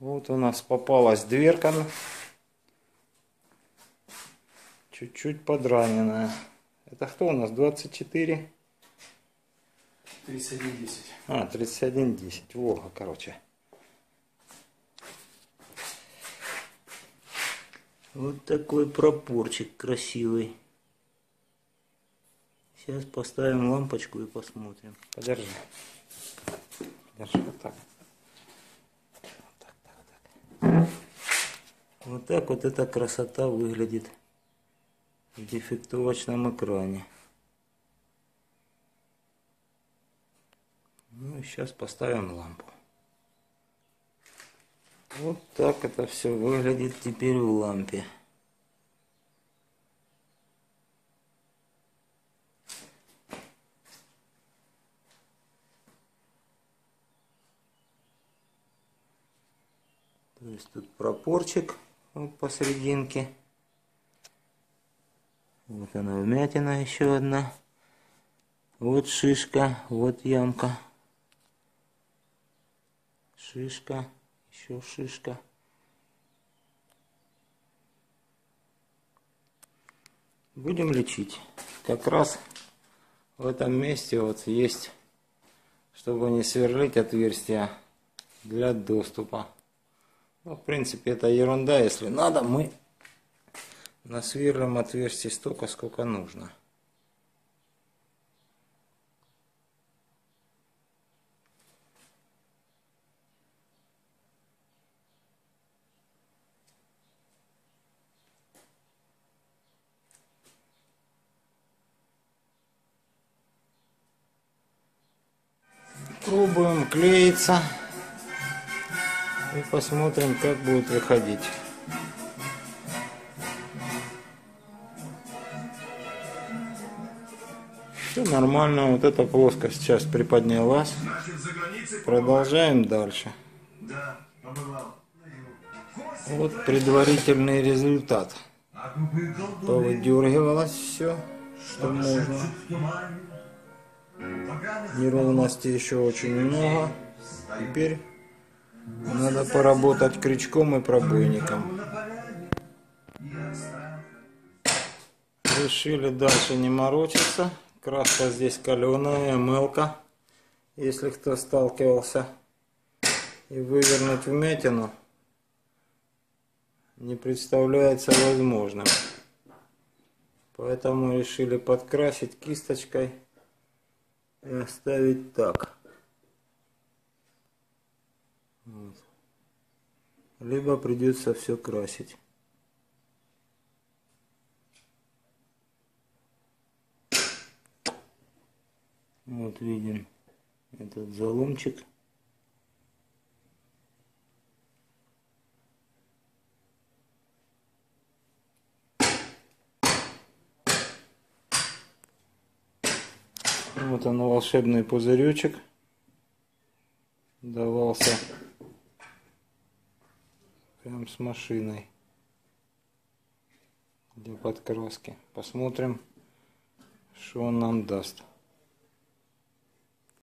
Вот у нас попалась дверка. Чуть-чуть подраненная. Это кто у нас? 24? 31.10. А, 31.10. Волга, короче. Вот такой пропорчик красивый. Сейчас поставим лампочку и посмотрим. Подержи. Подержи вот так. Вот так, так, так. Вот так вот эта красота выглядит в дефектовочном экране. Ну и сейчас поставим лампу. Вот так это все выглядит теперь в лампе. То есть тут пропорчик вот посерединке. Вот она вмятина еще одна. Вот шишка, вот ямка. Шишка, еще шишка. Будем лечить. Как раз в этом месте вот есть, чтобы не сверлить отверстия для доступа. Ну, в принципе, это ерунда. Если надо, мы насверлим отверстий столько, сколько нужно. Пробуем клеиться. И посмотрим, как будет выходить. Все нормально, вот эта плоскость сейчас приподнялась. Продолжаем дальше. Вот предварительный результат. Повыдергивалось все, что можно. Неровности еще очень много. Теперь надо поработать крючком и пробойником. Решили дальше не морочиться. Краска здесь каленая, мелко. Если кто сталкивался. И вывернуть вмятину не представляется возможным. Поэтому решили подкрасить кисточкой и оставить так. Вот. Либо придется все красить. Вот видим этот заломчик. Вот он волшебный пузыречек давался прям с машиной для подкраски. Посмотрим, что он нам даст.